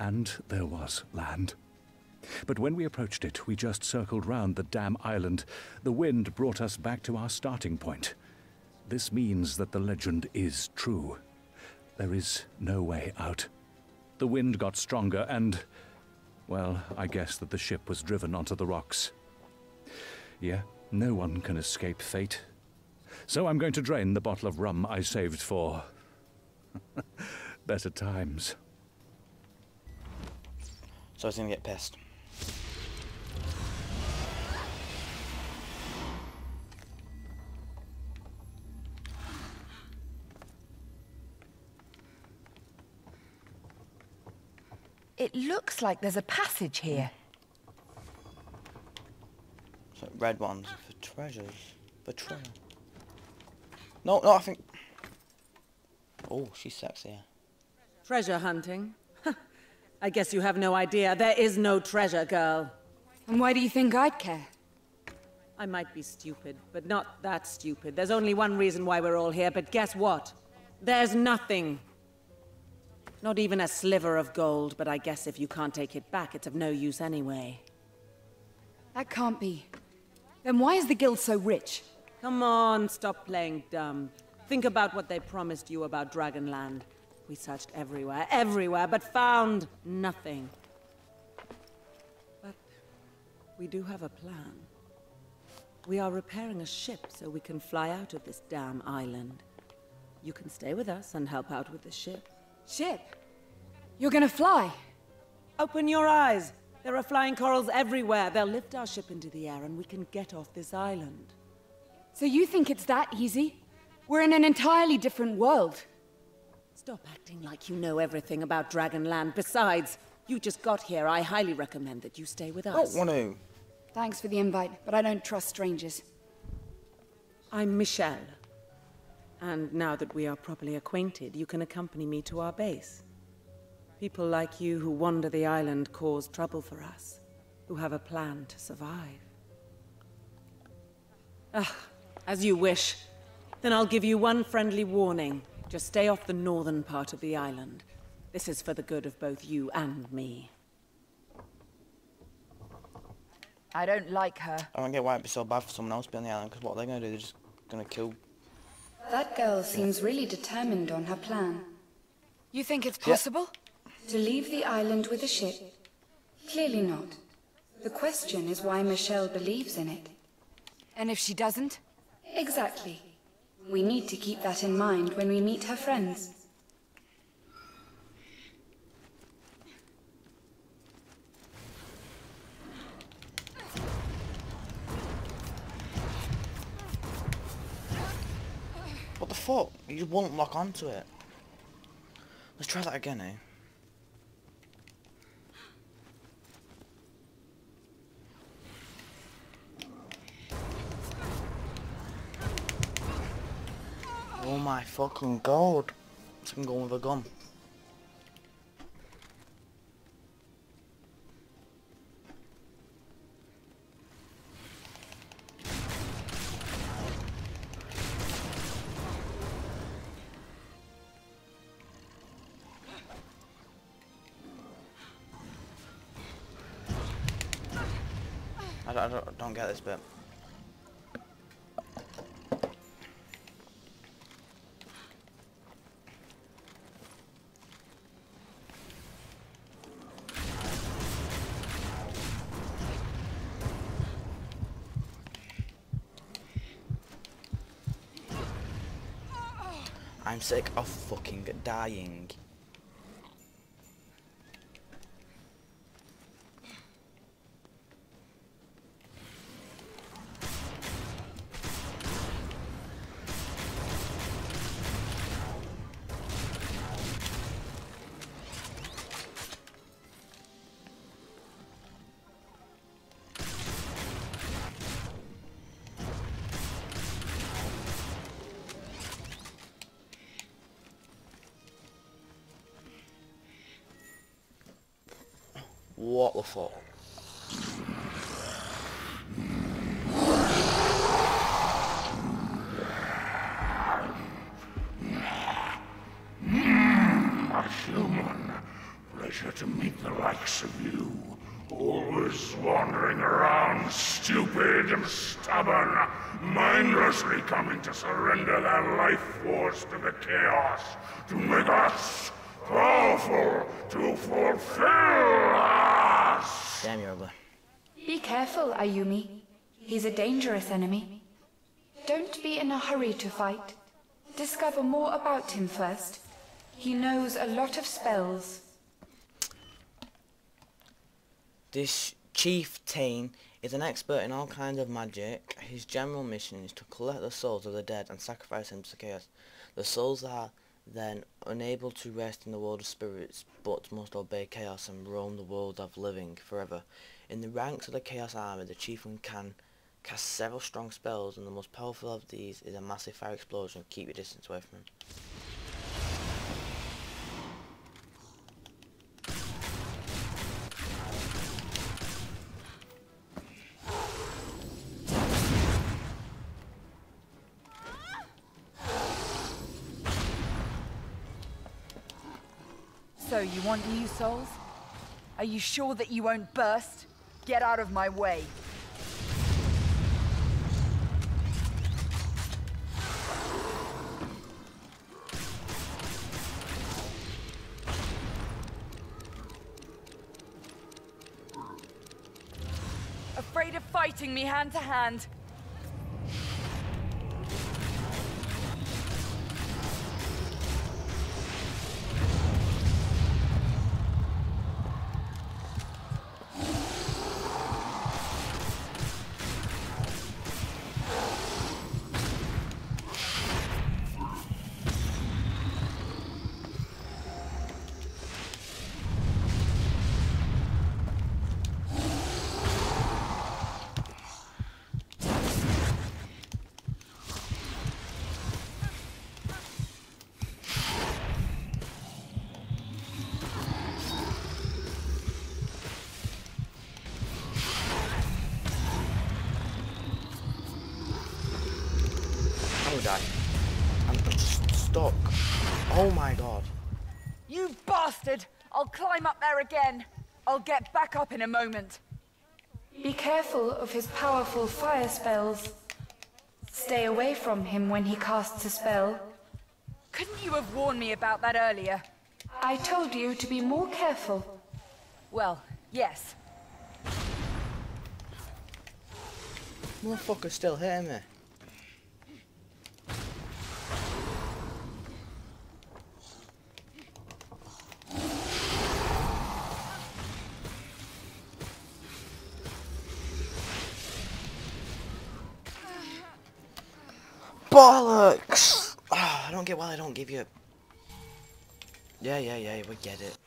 And there was land. But when we approached it, we just circled round the damn island. The wind brought us back to our starting point. This means that the legend is true. There is no way out. The wind got stronger, and. Well, I guess that the ship was driven onto the rocks. Yeah, no one can escape fate. So I'm going to drain the bottle of rum I saved for. better times. So I was gonna get pissed. It looks like there's a passage here. So red ones for treasures. For treasure. No, no, I think. Oh, she's sexy. Treasure hunting? I guess you have no idea. There is no treasure, girl. And why do you think I'd care? I might be stupid, but not that stupid. There's only one reason why we're all here, but guess what? There's nothing. Not even a sliver of gold, but I guess if you can't take it back, it's of no use anyway. That can't be. Then why is the guild so rich? Come on, stop playing dumb. Think about what they promised you about Dragonland. We searched everywhere, everywhere, but found nothing. But we do have a plan. We are repairing a ship so we can fly out of this damn island. You can stay with us and help out with the ship. Ship? You're gonna fly? Open your eyes! There are flying corals everywhere. They'll lift our ship into the air and we can get off this island. So you think it's that easy? We're in an entirely different world. Stop acting like you know everything about Dragonland. Besides, you just got here. I highly recommend that you stay with I us. don't want to. Thanks for the invite, but I don't trust strangers. I'm Michelle. And now that we are properly acquainted, you can accompany me to our base. People like you who wander the island cause trouble for us, who have a plan to survive. Ah, as you wish. Then I'll give you one friendly warning. Just stay off the northern part of the island. This is for the good of both you and me. I don't like her. I don't get why it'd be so bad for someone else to be on the island, because what they're going to do, they're just going to kill. That girl seems really determined on her plan. You think it's possible? To leave the island with a ship? Clearly not. The question is why Michelle believes in it. And if she doesn't? Exactly. We need to keep that in mind when we meet her friends. What the fuck? You won't lock onto it. Let's try that again, eh? Oh my fucking god. I'm going with a gun. I don't, I don't get this bit. I'm sick of fucking dying. Fuck? A human, pleasure to meet the likes of you. Always wandering around, stupid and stubborn, mindlessly coming to surrender their life force to the chaos, to make us powerful, to fulfill! Damn, you're ugly. Be careful, Ayumi. He's a dangerous enemy. Don't be in a hurry to fight. Discover more about him first. He knows a lot of spells. This chieftain is an expert in all kinds of magic. His general mission is to collect the souls of the dead and sacrifice them to chaos. The souls are then unable to rest in the world of spirits, but must obey chaos and roam the world of living forever. In the ranks of the chaos army, the chieftain can cast several strong spells, and the most powerful of these is a massive fire explosion. Keep your distance away from him. So, you want new souls? Are you sure that you won't burst? Get out of my way. Afraid of fighting me hand to hand? There again. I'll get back up in a moment. Be careful of his powerful fire spells. Stay away from him when he casts a spell. Couldn't you have warned me about that earlier? I told you to be more careful. Well, yes. Motherfucker's still hitting me. Bollocks! Ah, I don't get why they don't give you. a... Yeah, yeah, yeah, we get it.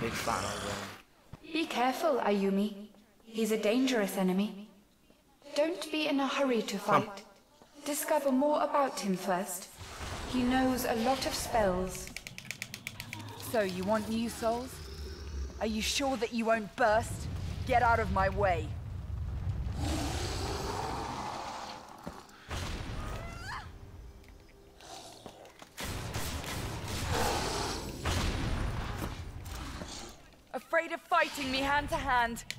Big fan of them. Be careful, Ayumi. He's a dangerous enemy. Don't be in a hurry to fight. Discover more about him first. He knows a lot of spells. So, you want new souls? Are you sure that you won't burst? Get out of my way. Afraid of fighting me hand to hand?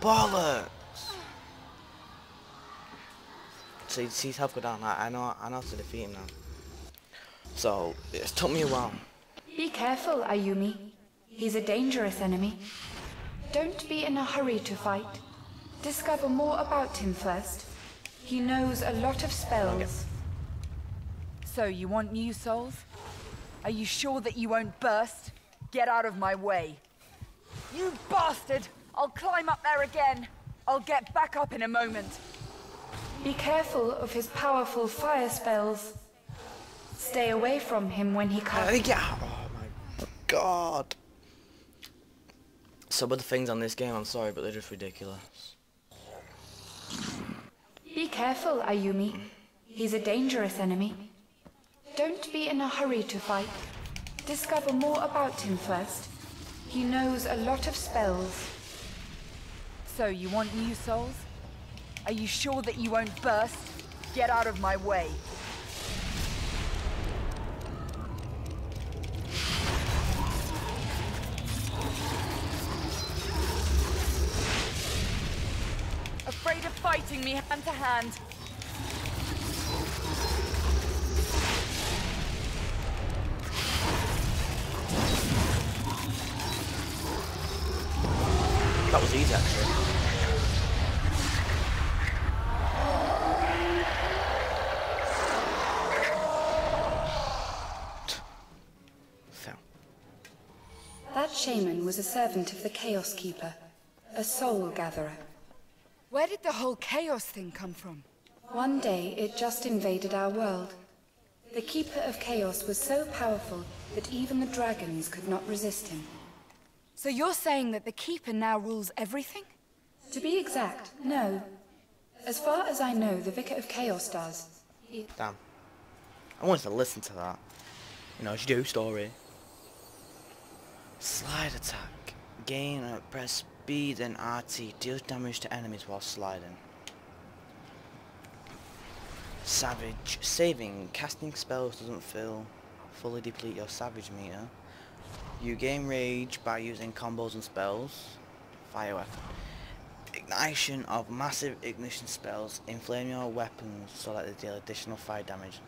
Bollocks! See, see his health go down. I, I know, I know how to defeat him now. So it's took me a while. Be careful, Ayumi. He's a dangerous enemy. Don't be in a hurry to fight. Discover more about him first. He knows a lot of spells. So, you want new souls? Are you sure that you won't burst? Get out of my way. You bastard! I'll climb up there again. I'll get back up in a moment. Be careful of his powerful fire spells. Stay away from him when he Uh, yeah. Oh my god. Some of the things on this game, I'm sorry, but they're just ridiculous. Be careful, Ayumi. He's a dangerous enemy. Don't be in a hurry to fight. Discover more about him first. He knows a lot of spells. So, you want new souls? Are you sure that you won't burst? Get out of my way. Afraid of fighting me hand to hand? Shaman was a servant of the Chaos Keeper, a soul gatherer. Where did the whole chaos thing come from? One day it just invaded our world. The Keeper of Chaos was so powerful that even the dragons could not resist him. So you're saying that the Keeper now rules everything? To be exact, no. As far as I know, the Vicar of Chaos does. He- Damn. I wanted to listen to that. You know, it's you do, story. Slide attack. Gain press speed and RT. Deals damage to enemies while sliding. Savage. Saving. Casting spells doesn't fill. Fully deplete your savage meter. You gain rage by using combos and spells. Fire weapon. Ignition of massive ignition spells. Inflame your weapons so that they deal additional fire damage.